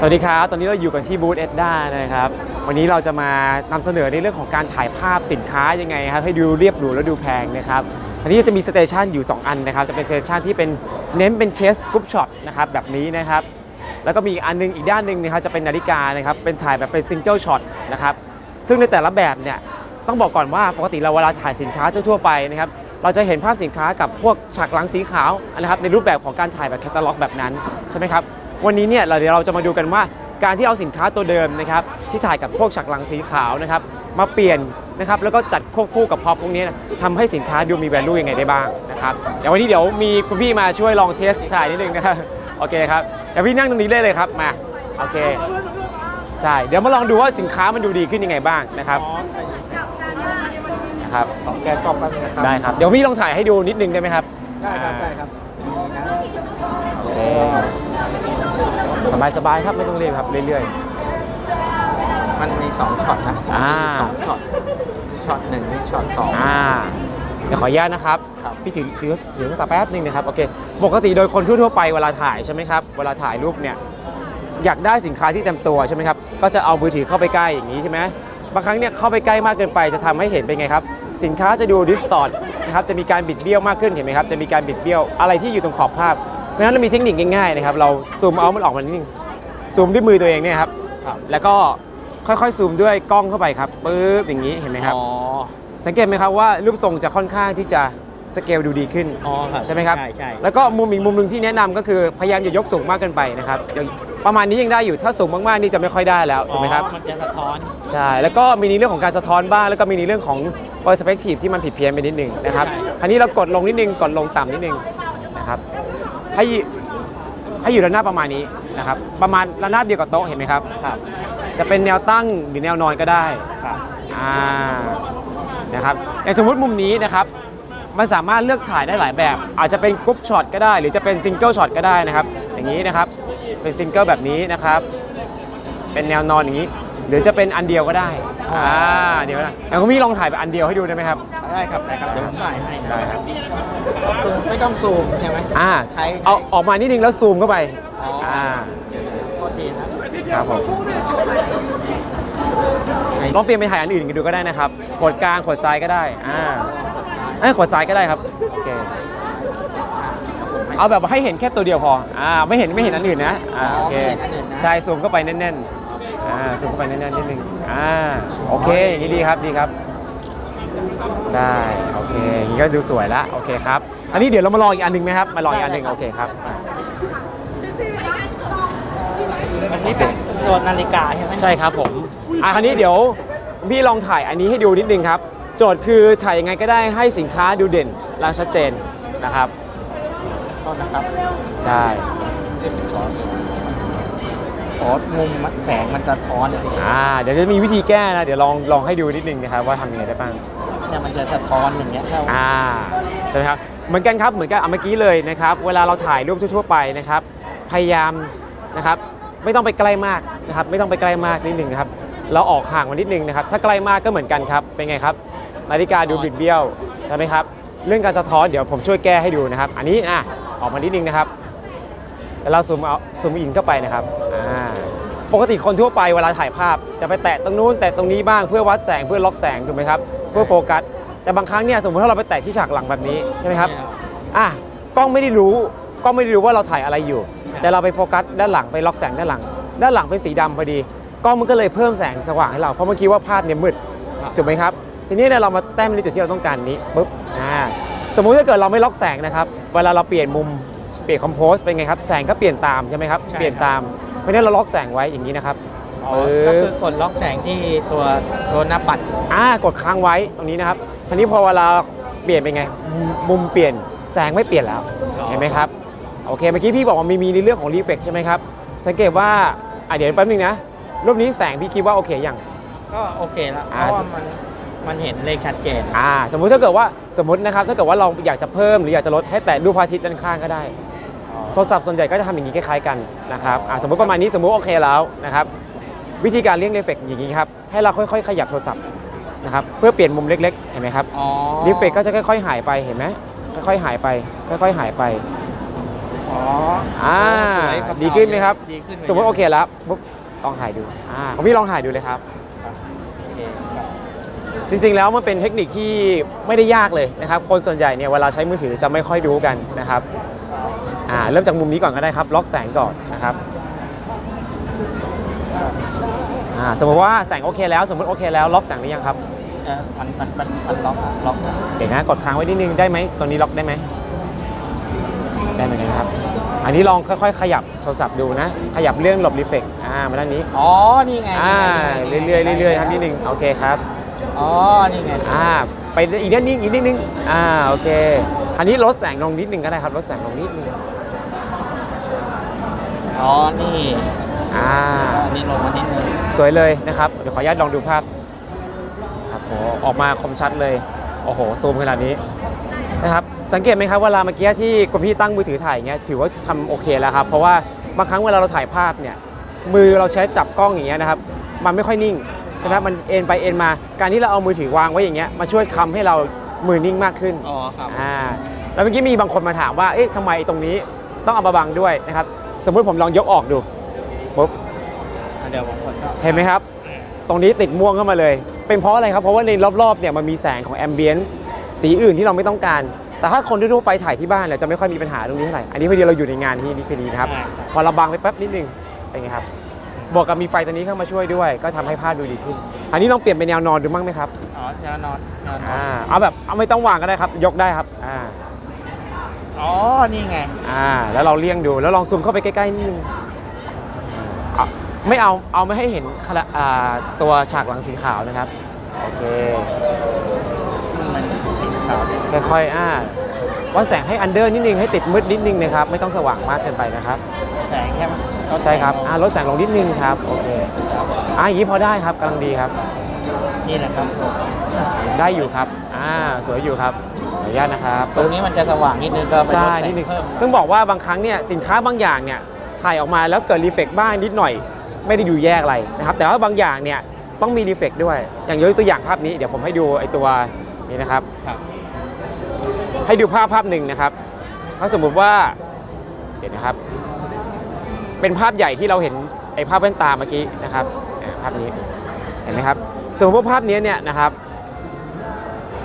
สวัสดีครับ ตอนนี้เราอยู่กันที่บูธเอ็ดด้านะครับ วันนี้เราจะมานำเสนอในเรื่องของการถ่ายภาพสินค้ายังไงครับ ให้ดูเรียบหรูและดูแพงนะครับ อันนี้จะมี station อยู่ 2 อันนะครับ จะเป็น station ที่เป็นเน้นเป็นเคส group shot นะครับแบบนี้นะครับ แล้วก็มีอีกอันหนึ่งอีกด้านหนึ่งนะครับจะเป็นนาฬิกานะครับ เป็นถ่ายแบบเป็น single shot นะครับ ซึ่งในแต่ละแบบเนี่ยต้องบอกก่อนว่าปกติเราเวลาถ่ายสินค้าทั่วๆไปนะครับเราจะเห็นภาพสินค้ากับพวกฉากหลังสีขาวนะครับในรูปแบบของการถ่ายแบบแคตตาล็อกแบบนั้นใช่ไหมครับ วันนี้เนี่ยเราเดี๋ยวเราจะมาดูกันว่าการที่เอาสินค้าตัวเดิมนะครับที่ถ่ายกับพวกฉากหลังสีขาวนะครับมาเปลี่ยนนะครับแล้วก็จัดควบคู่กับพร็อพพวกนี้นะทำให้สินค้าดูมี value ยังไงได้บ้างนะครับเดี๋ยววันนี้เดี๋ยวมีคุณพี่มาช่วยลองเทสถ่ายนิดนึงนะครับโอเคครับเดี๋ยวพี่นั่งตรงนี้ได้เลยครับมาโอเคใช่เดี๋ยวมาลองดูว่าสินค้ามันดูดีขึ้นยังไงบ้างนะครับนะครับของแกกล่องกันนะครับได้ครับเดี๋ยวพี่ลองถ่ายให้ดูนิดนึงได้ไหมครับ ได้ครับได้ครับโอเคสบายสบายๆครับไม่ต้องรีบครับเรื่อยมันมีสองช็อตนะอ่าสองช็อตช็อตหนึ่งนี่ช็อตสองๆอ่าเดี๋ยวขออนุญาตนะครับครับ พี่ถือถือถือโทรศัพท์แป๊บนึงนะครับโอเคปกติโดยคนทั่วๆไปเวลาถ่ายใช่ไหมครับเวลาถ่ายรูปเนี่ยอยากได้สินค้าที่เต็มตัวใช่ไหมครับก็จะเอามือถือเข้าไปใกล้อย่างนี้ใช่ไหมบางครั้งเนี่ยเข้าไปใกล้มากเกินไปจะทำให้เห็นเป็นไงครับสินค้าจะดู distort นะครับจะมีการบิดเบี้ยวมากขึ้นเห็นไหมครับจะมีการบิดเบี้ยวอะไรที่อยู่ตรงขอบภาพเพราะฉะนั้นเรามีเทคนิคง่ายๆนะครับเราซูมเอามันออกมานิดนึงซูมด้วยมือตัวเองเนี่ยครับครับแล้วก็ค่อยๆซูมด้วยกล้องเข้าไปครับปึ๊บอย่างนี้เห็นไหมครับอ๋อสังเกตไหมครับว่ารูปทรงจะค่อนข้างที่จะสเกลดูดีขึ้นอ๋อครับใช่ไหมครับใช่ใช่แล้วก็มุมอีกมุมหนึ่งที่แนะนำก็คือพยายามอย่ายกสูงมากเกินไปนะครับอย่าง ประมาณนี้ยังได้อยู่ถ้าสูงมากๆนี่จะไม่ค่อยได้แล้วถูกไหมครับอ๋อมันจะสะท้อนใช่แล้วก็มีในเรื่องของการสะท้อนบ้างแล้วก็มีในเรื่องของ perspective ที่มันผิดเพี้ยนไปนิดนึงนะครับใช่อันนี้เรากดลงนิดนึงกดลงต่ำนิดนึงนะครับให้ให้อยู่ระนาบประมาณนี้นะครับประมาณระนาบเดียวกับโต๊ะเห็นไหมครับครับจะเป็นแนวตั้งหรือแนวนอนก็ได้ครับอ่านะครับอย่างสมมุติมุมนี้นะครับมันสามารถเลือกถ่ายได้หลายแบบ อาจจะเป็น group shot ก็ได้ หรือจะเป็น single shot ก็ได้นะครับ อย่างนี้นะครับ เป็นซิงเกิลแบบนี้นะครับ เป็นแนวนอนอย่างนี้ หรือจะเป็นอันเดียวก็ได้อ่าเดียวก็ได้อย่างคุณพี่ลองถ่ายแบบอันเดียวให้ดูได้ไหมครับ ได้ครับได้ครับเดี๋ยวผมถ่ายให้ได้ครับคือไม่ต้องซูมใช่ไหมอ่าใช้เอาออกมานิดนึงแล้วซูมเข้าไปอ๋ออ่าโทษทีนะครับผมลองเปลี่ยนไปถ่ายอันอื่นกันดูก็ได้นะครับ กดกลางกดซ้ายก็ได้อ่าเอ้ยกดซ้ายก็ได้ครับโอเค เอาแบบให้เห็นแค่ตัวเดียวพออ่าไม่เห็นไม่เห็นอันอื่นนะอ่าโอเคไม่เห็นอันอื่นนะใช่ซูมเข้าไปแน่นๆอ่าซูมเข้าไปแน่นๆนิดนึงอ่าโอเคอย่างนี้ดีครับดีครับได้โอเคอย่างนี้ก็ดูสวยแล้วโอเคครับอันนี้เดี๋ยวเรามาลองอีกอันหนึ่งไหมครับมาลองอีกอันหนึ่งโอเคครับอ่าอันนี้เป็นตัวนาฬิกาใช่ไหมใช่ครับผมอะคราวนี้เดี๋ยวพี่ลองถ่ายอันนี้ให้ดูนิดนึงครับ โจทย์คือถ่ายยังไงก็ได้ให้สินค้าดูเด่นและชัดเจนนะครับ โทษนะครับใช่อ๋อมุมแสงมันสะท้อนอย่างนี้อ่าเดี๋ยวจะมีวิธีแก้นะ เดี๋ยวลองลองให้ดูนิดนึงนะครับว่าทำยังไงได้บ้างเนี่ยมันจะสะท้อนอย่างเงี้ยถ้าอ่าใช่ไหมครับเหมือนกันครับเหมือนกับเอาเมื่อกี้เลยนะครับ เวลาเราถ่ายรูปทั่ว ๆ ไปนะครับ พยายามนะครับ ไม่ต้องไปใกล้มากนะครับ ไม่ต้องไปใกล้มากนิดนึงนะครับเราออกห่างมานิดนึงนะครับ ถ้าใกล้มากก็เหมือนกันครับ เป็นไงครับ นาฬิกาดูบิดเบี้ยวใช่ไหมครับ เรื่องการสะท้อนเดี๋ยวผมช่วยแก้ให้ดูนะครับ อันนี้อะ ออกมานิดนึงนะครับ แล้วเราซูมเอาซูมอินเข้าไปนะครับอ่าปกติคนทั่วไปเวลาถ่ายภาพ จะไปแตะตรงนู้นแตะตรงนี้บ้างเพื่อวัดแสงเพื่อล็อกแสงถูกไหมครับเพื่อโฟกัสแต่บางครั้งเนี่ยสมมติถ้าเราไปแตะที่ฉากหลังแบบนี้ใช่ไหมครับอะกล้องไม่ได้รู้กล้องไม่ได้รู้ว่าเราถ่ายอะไรอยู่ แต่เราไปโฟกัสด้านหลังไปล็อกแสงด้านหลัง ด้านหลังเป็นสีดำพอดีกล้องมันก็เลยเพิ่มแสงสว่างให้เราเพราะเมื่อกี้ว่าภาพเนี่ยมืดถูกไหมครับทีนี้เนี่ยเรามาแต้มในจุดที่เราต้องการนี้ปุ๊บอ่าสมมุติถ้าเกิดเราไม่ล็อกแสงนะครับเวลาเราเปลี่ยนมุมเปลี่ยนคอมโพสเป็นไงครับแสงก็เปลี่ยนตามใช่ไหมครับใช่เปลี่ยนตามเพราะฉะนั้นเราล็อกแสงไว้อย่างนี้นะครับ อ๋อก็คือกดล็อกแสงที่ตัวตัวหน้าปัด อ่ากดค้างไว้ตรงนี้นะครับทีนี้พอเวลาเปลี่ยนเป็นไงมุมมุมเปลี่ยนแสงไม่เปลี่ยนแล้วอ๋อ เห็นไหมครับโอเคเมื่อกี้พี่บอกว่ามีมีในเรื่องของรีเฟกใช่ไหมครับสังเกตว่าอะเดี๋ยวแป๊บนึงนะรูปนี้แสงพี่คิดว่าโอเคยัง ก็โอเคแล้วเพอ่า ราะว่ามัน มันเห็นเลขชัดเจน อ่า สมมุติถ้าเกิดว่าสมมตินะครับถ้าเกิดว่าเราอยากจะเพิ่มหรืออยากจะลดให้แตะดูพระอาทิตย์ด้านข้างก็ได้ โทรศัพท์ส่วนใหญ่ก็จะทำอย่างนี้คล้ายๆกันนะครับอ่าสมมติประมาณนี้สมมติโอเคแล้วนะครับวิธีการเลี่ยงรีเฟกอย่างนี้ครับให้เราค่อยๆ ขยับโทรศัพท์นะครับเพื่อเปลี่ยนมุมเล็กๆ เห็นไหมครับอ๋อรีเฟกก็จะค่อย ๆ หายไปเห็นไหมค่อยๆหายไป ค่อย ๆ หายไปอ๋ออ่าสวยกว่าดีขึ้นไหมครับ ดีขึ้นไหสมมติโอเคแล้วปุ๊บลองถ่ายดูอ่าของพี่ลองถ่ายดูเลยครับโอเคครับ จริงๆ แล้วมันเป็นเทคนิคที่ไม่ได้ยากเลยนะครับ คนส่วนใหญ่เนี่ยเวลาใช้มือถือจะไม่ค่อยรู้กันนะครับอ่าเริ่มจากมุมนี้ก่อนก็ได้ครับ ล็อกแสงก่อนนะครับอ่าสมมติว่าแสงโอเคแล้ว สมมติโอเคแล้วล็อกแสงหรือยังครับเออมันมันมันมันล็อกอะล็อกอะเดี๋ยวนะกดค้างไว้นิดนึงได้ไหมตอนนี้ล็อกได้ไหมได้เหมือนกันครับ อันนี้ลองค่อยๆ ขยับโทรศัพท์ดูนะ ขยับเรื่องหลบรีเฟกอ่ามาด้านนี้อ๋อนี่ไงอ่านี่ไงเรื่อยๆเรื่อยๆครับนิดนึงโอเคครับ อ๋อ นี่ไง อ่า ไปอีกนิดนึงอีกนิดนึง อ่า โอเค อันนี้ลดแสงลงนิดนึงก็ได้ครับ ลดแสงลงนิดนึง อ๋อ นี่ อ่าอันนี้ลงมานิดนึง สวยเลยนะครับ เดี๋ยวขออนุญาตลองดูภาพ ครับโหออกมาคมชัดเลย โอ้โห ซูมขนาดนี้นะครับ สังเกตไหมครับเวลาเมื่อกี้ที่คุณพี่ตั้งมือถือถ่ายอย่างเงี้ย ถือว่าทำโอเคแล้วครับ เพราะว่าบางครั้งเวลาเราถ่ายภาพเนี่ย มือเราใช้จับกล้องอย่างเงี้ยนะครับ มันไม่ค่อยนิ่ง ใช่ไหมมันเอ็นไปเอ็นมา การที่เราเอามือถือวางไว้อย่างเงี้ยมาช่วยคำให้เรามือนิ่งมากขึ้นอ๋อครับอ่าแล้วเมื่อกี้มีบางคนมาถามว่า เอ๊ะทำไมตรงนี้ต้องเอามาบังด้วยนะครับ สมมุติผมลองยกออกดูปุ๊บเดี๋ยวผมกดก็เห็นไหมครับ ตรงนี้ติดม่วงเข้ามาเลย เป็นเพราะอะไรครับ เพราะว่าในรอบๆเนี่ยมันมีแสงของแอมเบียนสีอื่นที่เราไม่ต้องการ แต่ถ้าคนทั่วๆไปถ่ายที่บ้านเนี่ยจะไม่ค่อยมีปัญหาตรงนี้เท่าไหร่ อันนี้พอดีเราอยู่ในงานที่นี่พอดีนะครับใช่พอเราบังไปแป๊บนิดนึงเป็นไงครับ บวกกับมีไฟตัวนี้เข้ามาช่วยด้วย ก็ทำให้ภาพดูดีขึ้น อันนี้ลองเปลี่ยนเป็นแนวนอนดูบ้างไหมครับอ๋อจะนอนนอนนอนอ่าเอาแบบเอาไม่ต้องวางก็ได้ครับ ยกได้ครับอ่าอ๋อ นี่ไงอ่าแล้วเราเลี่ยงดูแล้วลองซูมเข้าไปใกล้ๆนิดนึงอะไม่เอาเอาไม่ให้เห็นขนาดอ่าตัวฉากหลังสีขาวนะครับโอเคมันสีขาวเนี่ยค่อยๆอ่าวัดแสงให้อันเดอร์นิดนึงให้ติดมืดนิดนึงนะครับ ไม่ต้องสว่างมากเกินไปนะครับ แสงแค่มันลด ใช่ครับแสงลงอ่าลดแสงลงนิดนึงครับโอเคอ่าอย่างนี้พอได้ครับกำลังดีครับ นี่แหละครับได้อยู่ครับอ่าสวยอยู่ครับขออนุญาตนะครับตรงนี้มันจะสว่างนิดนึงก็ไปลใช่ดแสนิดงนึงเพิ่มต้องบอกว่าบางครั้งเนี่ยสินค้าบางอย่างเนี่ยถ่ายออกมาแล้วเกิดรีเฟกบ้างนิดหน่อย ไม่ได้ดูแยกอะไรนะครับแต่ว่าบางอย่างเนี่ยต้องมีรีเฟกด้วย อย่างยกตัวอย่างภาพนี้เดี๋ยวผมให้ดูไอตัวนี้นะครับ ครับ ให้ดูภาพภาพหนึ่งนะครับ ถ้าสมมุติว่าเดี๋ยวนะครับ เป็นภาพใหญ่ที่เราเห็นไอ้ภาพแว่นตาเมื่อกี้นะครับอ่าภาพนี้เห็นไหมครับสมมติว่าภาพนี้เนี่ยนะครับ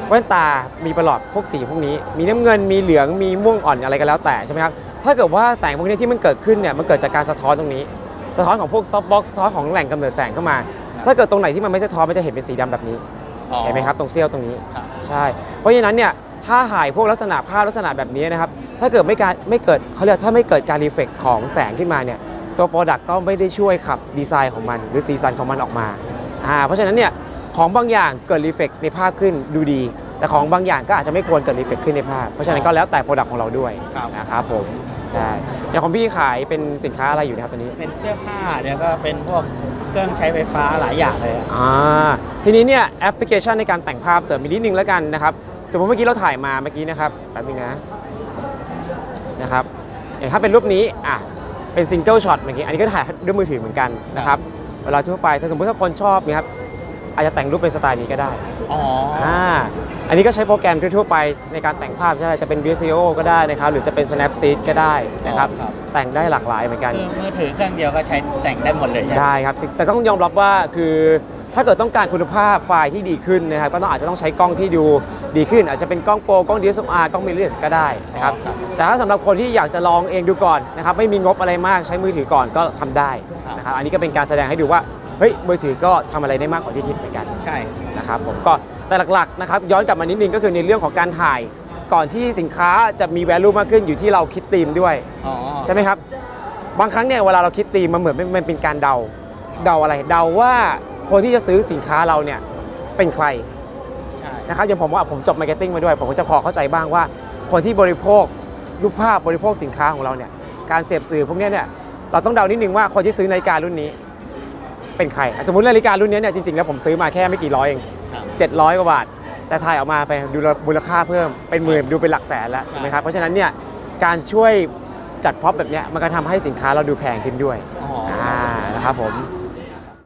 แว่นตามีประหลอดพวกสีพวกนี้มีน้ำเงินมีเหลืองมีม่วงอ่อนอะไรก็แล้วแต่ใช่ไหมครับถ้าเกิดว่าแสงพวกนี้ที่มันเกิดขึ้นเนี่ยมันเกิดจากการสะท้อนตรงนี้ สะท้อนของพวกซอฟต์บ็อกซ์สะท้อนของแหล่งกำเนิดแสงเข้ามา ถ้าเกิดตรงไหนที่มันไม่สะท้อนมันจะเห็นเป็นสีดำแบบนี้อ๋อเห็นไหมครับตรงเสี้ยวตรงนี้ครับใช่ เพราะฉะนั้นเนี่ย ถ้าถ่ายพวกลักษณะภาพลักษณะแบบนี้นะครับ ถ้าเกิดไม่การไม่เกิดเขาเรียกถ้าไม่เกิดการ reflect ของแสงขึ้นมาเนี่ยตัว product ก็ไม่ได้ช่วยขับดีไซน์ของมัน หรือสีสันของมันออกมาอ่าเพราะฉะนั้นเนี่ยของบางอย่างเกิด reflect ในภาพขึ้นดูดี แต่ของบางอย่างก็อาจจะไม่ควรเกิด reflect ขึ้นในภาพ เพราะฉะนั้นก็แล้วแต่ product ของเราด้วยครับนะครับผมใช่อย่างของพี่ขายเป็นสินค้าอะไรอยู่นะครับตอนนี้ เป็นเสื้อผ้าเดี๋ยวก็เป็นพวกเครื่องใช้ไฟฟ้าหลายอย่างเลยอะอ่าทีนี้เนี่ยแอปพลิเคชันในการแต่งภาพเสริมอีกนิดนึงแล้วกันนะครับ สมมติเมื่อกี้เราถ่ายมาเมื่อกี้นะครับแป๊บนึงนะนะครับอย่างถ้าเป็นรูปนี้อะเป็น single shot เมื่อกี้อันนี้ก็ถ่ายด้วยมือถือเหมือนกันนะครับเวลาทั่วไปถ้าสมมติถ้าคนชอบเนี่ยครับอาจจะแต่งรูปเป็นสไตล์นี้ก็ได้อ๋ออ่าอันนี้ก็ใช้โปรแกรมทั่วๆไปในการแต่งภาพใช่ไหมจะเป็น VSCO ก็ได้นะครับหรือจะเป็น Snapseed ก็ได้นะครับครับแต่งได้หลากหลายเหมือนกันคือมือถือเครื่องเดียวก็ใช้แต่งได้หมดเลยใช่ไหมได้ครับแต่ต้องยอมรับว่าคือ ถ้าเกิดต้องการคุณภาพไฟล์ที่ดีขึ้นนะครับก็ต้องอาจจะต้องใช้กล้องที่ดูดีขึ้น อาจจะเป็นกล้องโปรกล้อง DSLR กล้องมิเรสก็ได้นะครับครับแต่ถ้าสำหรับคนที่อยากจะลองเองดูก่อนนะครับไม่มีงบอะไรมากใช้มือถือก่อนก็ทำได้นะครับอันนี้ก็เป็นการแสดงให้ดูว่าเฮ้ยมือถือก็ทำอะไรได้มากกว่าที่คิดเหมือนกันใช่นะครับผมก็แต่หลักๆนะครับย้อนกลับมานิดนึงก็คือในเรื่องของการถ่ายก่อนที่สินค้าจะมี value มากขึ้นอยู่ที่เราคิดธีมด้วยอ๋อใช่ไหมครับบางครั้งเนี่ยเวลาเราคิดตีมมันเหมือนมันเป็นการเดาเดาอะไรเดาว่า คนที่จะซื้อสินค้าเราเนี่ยเป็นใครใช่นะครับอย่างผมว่าผมจบ marketing มาด้วย ผมก็จะพอเข้าใจบ้างว่า คนที่บริโภครูปภาพบริโภคสินค้าของเราเนี่ยการเสพสื่อพวกเนี้ยเนี่ยเราต้องเดานิดนึงว่าคนที่ซื้อนาฬิการุ่นนี้ เป็นใครอะสมมตินาฬิการุ่นนี้เนี่ยจริงๆแล้วผมซื้อมาแค่ไม่กี่ร้อยเองครับ700กว่าบาท แต่ถ่ายออกมาไปดูมูลค่าเพิ่มเป็นหมื่นดูเป็นหลักแสนแล้วใช่ถูกไหมครับเพราะฉะนั้นเนี่ยการช่วยจัดพ็อปแบบเนี้ยมันก็ทำให้สินค้าเราดูแพงขึ้นด้วยอ๋ออ่านะครับผม